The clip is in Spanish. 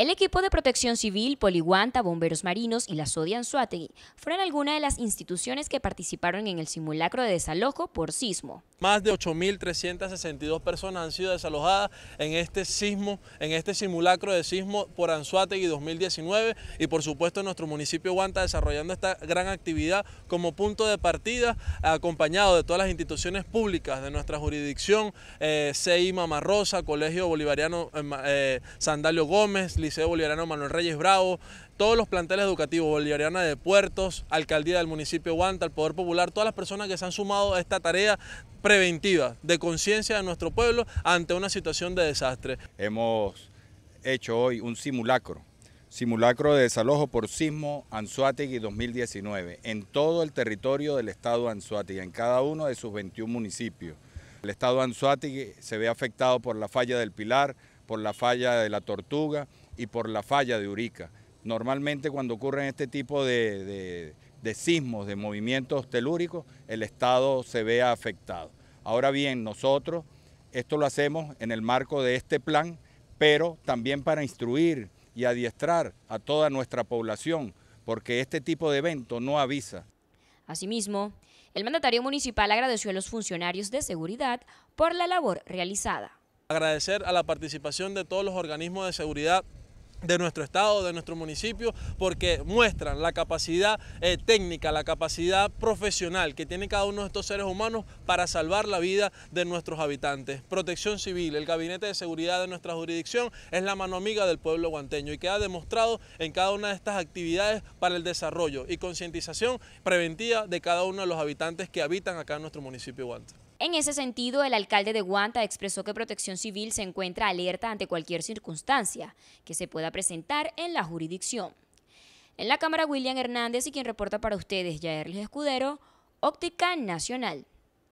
El equipo de protección civil, Poliguanta, Bomberos Marinos y la SODI Anzuategui fueron algunas de las instituciones que participaron en el simulacro de desalojo por sismo. Más de 8.362 personas han sido desalojadas en este sismo, en este simulacro de sismo por Anzuategui 2019 y por supuesto nuestro municipio Guanta desarrollando esta gran actividad como punto de partida acompañado de todas las instituciones públicas de nuestra jurisdicción, eh, CI Mamarrosa, Colegio Bolivariano eh, eh, Sandalio Gómez, Liceo Bolivariano Manuel Reyes Bravo, todos los planteles educativos Bolivariana de Puertos, Alcaldía del municipio Guanta, el Poder Popular, todas las personas que se han sumado a esta tarea preventiva de conciencia de nuestro pueblo ante una situación de desastre. Hemos hecho hoy un simulacro, simulacro de desalojo por sismo Anzuategui 2019 en todo el territorio del estado de Anzuategui, en cada uno de sus 21 municipios. El estado de Anzuategui se ve afectado por la falla del Pilar, por la falla de la Tortuga y por la falla de Urica. Normalmente cuando ocurren este tipo de, sismos, de movimientos telúricos, el Estado se ve afectado. Ahora bien, nosotros esto lo hacemos en el marco de este plan, pero también para instruir y adiestrar a toda nuestra población, porque este tipo de evento no avisa. Asimismo, el mandatario municipal agradeció a los funcionarios de seguridad por la labor realizada. Agradecer a la participación de todos los organismos de seguridad de nuestro estado, de nuestro municipio, porque muestran la capacidad eh, técnica, la capacidad profesional que tiene cada uno de estos seres humanos para salvar la vida de nuestros habitantes. Protección Civil, el Gabinete de Seguridad de nuestra jurisdicción es la mano amiga del pueblo guanteño y queda demostrado en cada una de estas actividades para el desarrollo y concientización preventiva de cada uno de los habitantes que habitan acá en nuestro municipio Guante. En ese sentido, el alcalde de Guanta expresó que Protección Civil se encuentra alerta ante cualquier circunstancia que se pueda presentar en la jurisdicción. En la Cámara, William Hernández y quien reporta para ustedes, Yaerlis Escudero, Óptica Nacional.